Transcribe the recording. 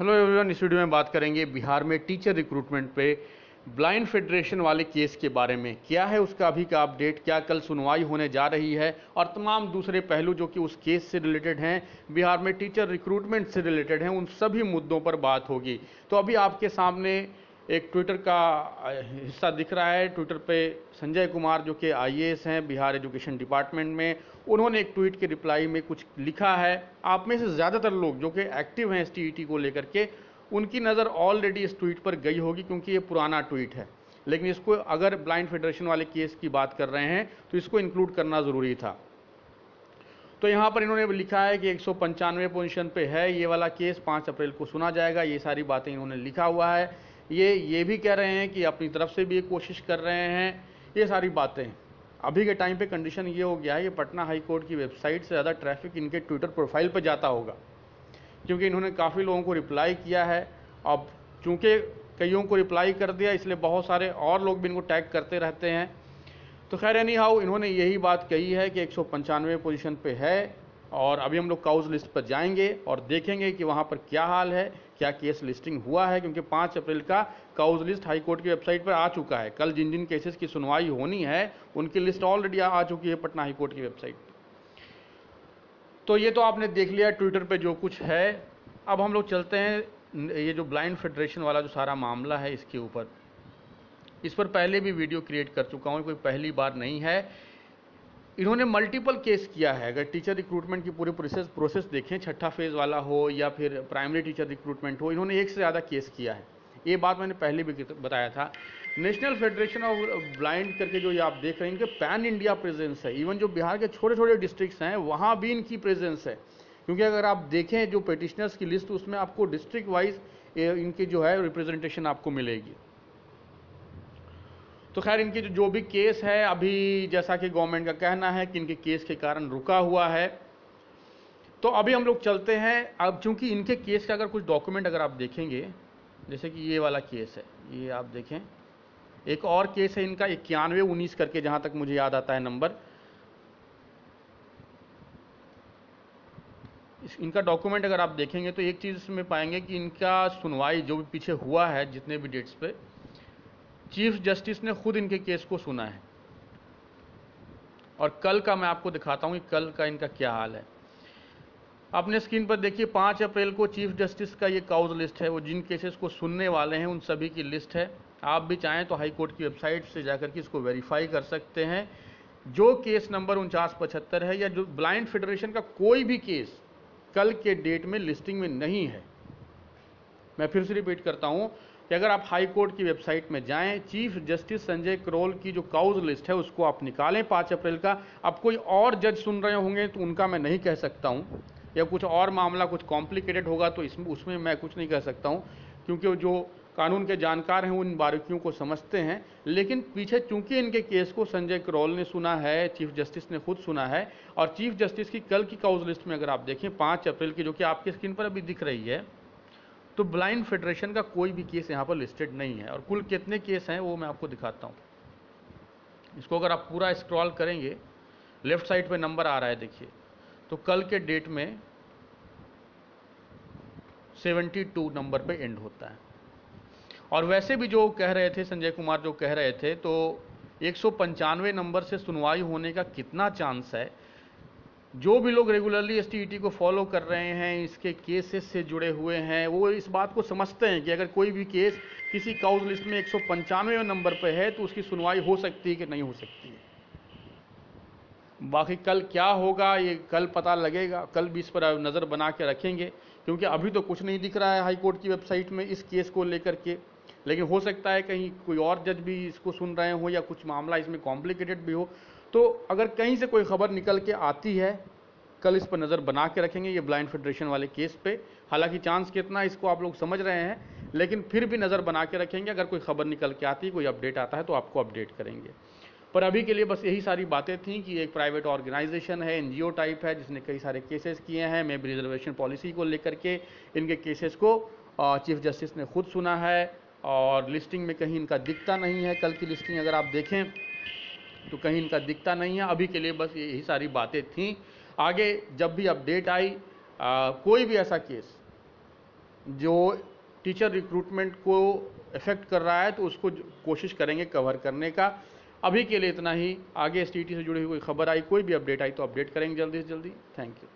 Hello everyone इस video में बात करेंगे बिहार में टीचर रिक्रूटमेंट पे ब्लाइंड फेडरेशन वाले केस के बारे में। क्या है उसका अभी का अपडेट क्या कल सुनवाई होने जा रही है? और तमाम दूसरे पहलू जो कि उस केस से रिलेटेड हैं, बिहार में टीचर रिक्रूटमेंट से रिलेटेड हैं, उन सभी मुद्दों पर बात होगी। तो अभी आपके सामने एक ट्विटर का हिस्सा दिख रहा है। ट्विटर पे संजय कुमार जो कि आईएएस हैं, बिहार एजुकेशन डिपार्टमेंट में, उन्होंने एक ट्वीट के रिप्लाई में कुछ लिखा है। आप में से ज़्यादातर लोग जो कि एक्टिव हैं एसटीईटी को लेकर के, उनकी नज़र ऑलरेडी इस ट्वीट पर गई होगी क्योंकि ये पुराना ट्वीट है। लेकिन इसको अगर ब्लाइंड फेडरेशन वाले केस की बात कर रहे हैं तो इसको इंक्लूड करना ज़रूरी था। तो यहाँ पर इन्होंने लिखा है कि एक पोजिशन पे है। ये वाला केस पाँच अप्रैल को सुना जाएगा। ये सारी बातें इन्होंने लिखा हुआ है। ये ये भी कह रहे हैं कि अपनी तरफ़ से भी ये कोशिश कर रहे हैं। ये सारी बातें। अभी के टाइम पे कंडीशन ये हो गया है कि पटना हाई कोर्ट की वेबसाइट से ज़्यादा ट्रैफ़िक इनके ट्विटर प्रोफ़ाइल पर जाता होगा। क्योंकि इन्होंने काफ़ी लोगों को रिप्लाई किया है। अब चूँकि कईयों को रिप्लाई कर दिया, इसलिए बहुत सारे और लोग भी इनको टैग करते रहते हैं। तो खैर एनी हाउ इन्होंने यही बात कही है कि एक पोजीशन पे है और अभी हम लोग काउज लिस्ट पर जाएँगे और देखेंगे कि वहाँ पर क्या हाल है। क्या केस लिस्टिंग हुआ है? क्योंकि पाँच अप्रैल का काउज लिस्ट हाई कोर्ट की वेबसाइट पर आ चुका है। कल जिन जिन केसेस की सुनवाई होनी है, उनकी लिस्ट ऑलरेडी आ चुकी है पटना हाईकोर्ट की वेबसाइट पर तो ये तो आपने देख लिया ट्विटर पे जो कुछ है। अब हम लोग चलते हैं, ये जो ब्लाइंड फेडरेशन वाला जो सारा मामला है इसके ऊपर। इस पर पहले भी वीडियो क्रिएट कर चुका हूँ, कोई पहली बार नहीं है। इन्होंने मल्टीपल केस किया है। अगर टीचर रिक्रूटमेंट की पूरी प्रोसेस प्रोसेस देखें, छठा फ़ेज़ वाला हो या फिर प्राइमरी टीचर रिक्रूटमेंट हो, इन्होंने एक से ज़्यादा केस किया है। ये बात मैंने पहले भी बताया था। नेशनल फेडरेशन ऑफ़ ब्लाइंड करके जो ये आप देख रहे हैं, इनके पैन इंडिया प्रेजेंस है। इवन जो बिहार के छोटे छोटे डिस्ट्रिक्ट्स हैं, वहाँ भी इनकी प्रेजेंस है। क्योंकि अगर आप देखें जो पेटिशनर्स की लिस्ट उसमें आपको डिस्ट्रिक्ट वाइज इनकी जो है रिप्रेजेंटेशन आपको मिलेगी। तो खैर इनके जो भी केस है, अभी जैसा कि गवर्नमेंट का कहना है कि इनके केस के कारण रुका हुआ है। तो अभी हम लोग चलते हैं। अब चूँकि इनके केस का अगर कुछ डॉक्यूमेंट अगर आप देखेंगे, जैसे कि ये वाला केस है, ये आप देखें। एक और केस है इनका, इक्यानवे उन्नीस करके, जहाँ तक मुझे याद आता है नंबर। इनका डॉक्यूमेंट अगर आप देखेंगे तो एक चीज़ इसमें पाएँगे कि इनका सुनवाई जो भी पीछे हुआ है, जितने भी डेट्स पे चीफ जस्टिस ने खुद इनके केस को सुना है। और कल का मैं आपको दिखाता हूँ कि कल का इनका क्या हाल है। अपने स्क्रीन पर देखिए, पाँच अप्रैल को चीफ जस्टिस का ये काउज लिस्ट है। वो जिन केसेस को सुनने वाले हैं, उन सभी की लिस्ट है। आप भी चाहें तो हाई कोर्ट की वेबसाइट से जाकर के इसको वेरीफाई कर सकते हैं। जो केस नंबर उनचास पचहत्तर है या जो ब्लाइंड फेडरेशन का कोई भी केस कल के डेट में लिस्टिंग में नहीं है। मैं फिर से रिपीट करता हूँ कि अगर आप हाई कोर्ट की वेबसाइट में जाएँ, चीफ जस्टिस संजय करोल की जो काउज लिस्ट है, उसको आप निकालें पाँच अप्रैल का। अब कोई और जज सुन रहे होंगे तो उनका मैं नहीं कह सकता हूँ। या कुछ और मामला कुछ कॉम्प्लिकेटेड होगा तो इसमें, उसमें मैं कुछ नहीं कह सकता हूँ, क्योंकि जो कानून के जानकार हैं उन बारीकियों को समझते हैं। लेकिन पीछे, चूँकि इनके केस को संजय करोल ने सुना है, चीफ जस्टिस ने खुद सुना है, और चीफ जस्टिस की कल की काउज लिस्ट में अगर आप देखें, पाँच अप्रैल की, जो कि आपके स्क्रीन पर अभी दिख रही है तो ब्लाइंड फेडरेशन का कोई भी केस यहाँ पर लिस्टेड नहीं है और कुल कितने केस हैं वो मैं आपको दिखाता हूँ। इसको अगर आप पूरा स्क्रॉल करेंगे लेफ़्ट साइड पे नंबर आ रहा है देखिए। तो कल के डेट में 72 नंबर पे एंड होता है। और वैसे भी जो कह रहे थे, संजय कुमार जो कह रहे थे तो एक सौ पंचानवे नंबर से सुनवाई होने का कितना चांस है? जो भी लोग रेगुलरली एसटीटी को फॉलो कर रहे हैं, इसके केसेस से जुड़े हुए हैं, वो इस बात को समझते हैं कि अगर कोई भी केस किसी काउज लिस्ट में एक सौ पंचानवे नंबर पर है तो उसकी सुनवाई हो सकती है कि नहीं हो सकती है। बाकी कल क्या होगा, ये कल पता लगेगा। कल भी इस पर नज़र बना के रखेंगे, क्योंकि अभी तो कुछ नहीं दिख रहा है हाई कोर्ट की वेबसाइट में इस केस को लेकर के। लेकिन हो सकता है कहीं कोई और जज भी इसको सुन रहे हो या कुछ मामला इसमें कॉम्प्लिकेटेड भी हो। तो अगर कहीं से कोई खबर निकल के आती है, कल इस पर नज़र बना के रखेंगे ये ब्लाइंड फेडरेशन वाले केस पे। हालाँकि चांस कितना इसको आप लोग समझ रहे हैं, लेकिन फिर भी नज़र बना के रखेंगे। अगर कोई खबर निकल के आती है, कोई अपडेट आता है तो आपको अपडेट करेंगे। पर अभी के लिए बस यही सारी बातें थी कि एक प्राइवेट ऑर्गेनाइजेशन है एनजीओ टाइप है, जिसने कई सारे केसेस किए हैं। मे बी रिजर्वेशन पॉलिसी को लेकर के इनके केसेस को चीफ जस्टिस ने खुद सुना है और लिस्टिंग में कहीं इनका दिखता नहीं है। कल की लिस्टिंग अगर आप देखें तो कहीं इनका दिखता नहीं है। अभी के लिए बस यही सारी बातें थीं। आगे जब भी अपडेट आई आ, कोई भी ऐसा केस जो टीचर रिक्रूटमेंट को इफ़ेक्ट कर रहा है तो उसको कोशिश करेंगे कवर करने का। अभी के लिए इतना ही। आगे एस से जुड़ी हुई कोई खबर आई कोई भी अपडेट आई तो अपडेट करेंगे जल्दी से जल्दी। Thank you